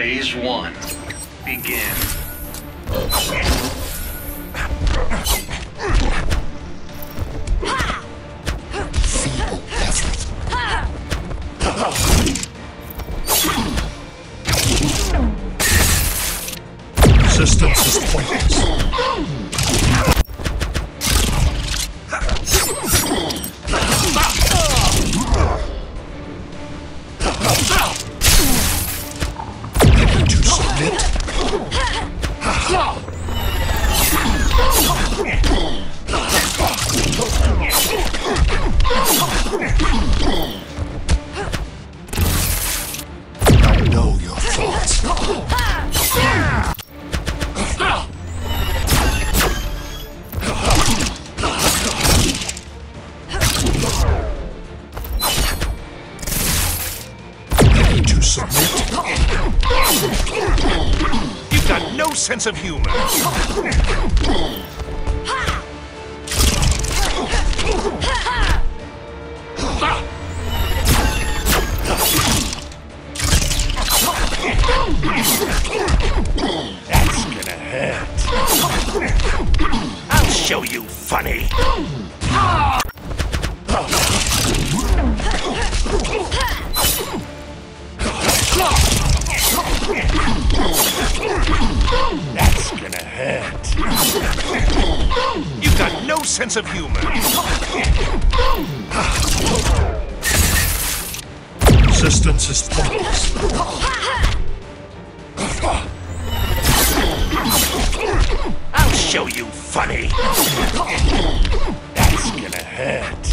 Phase one. Begin. Resistance is pointless. Sense of humor. That's gonna hurt. I'll show you funny. Gonna hurt. You've got no sense of humor. Resistance is pointless. I'll show you funny. That's gonna hurt.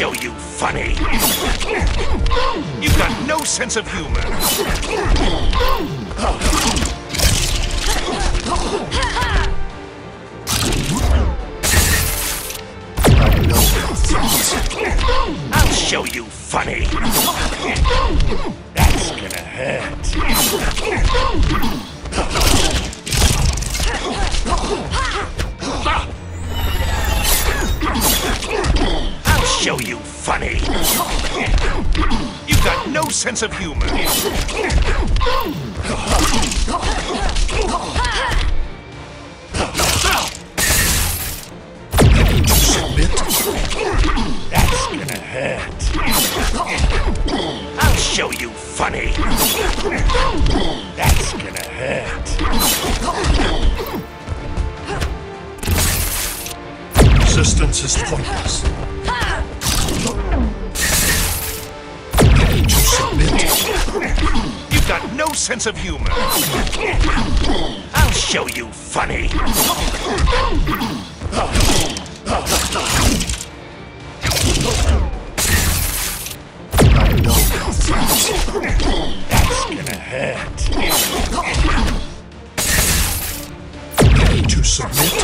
Show you funny. You've got no sense of humor. I'll show you funny. Show you funny. You've got no sense of humor. Submit. That's gonna hurt. I'll show you funny. That's gonna hurt. Resistance is pointless. Sense of humor. I'll show you funny. That's gonna hurt. To submit.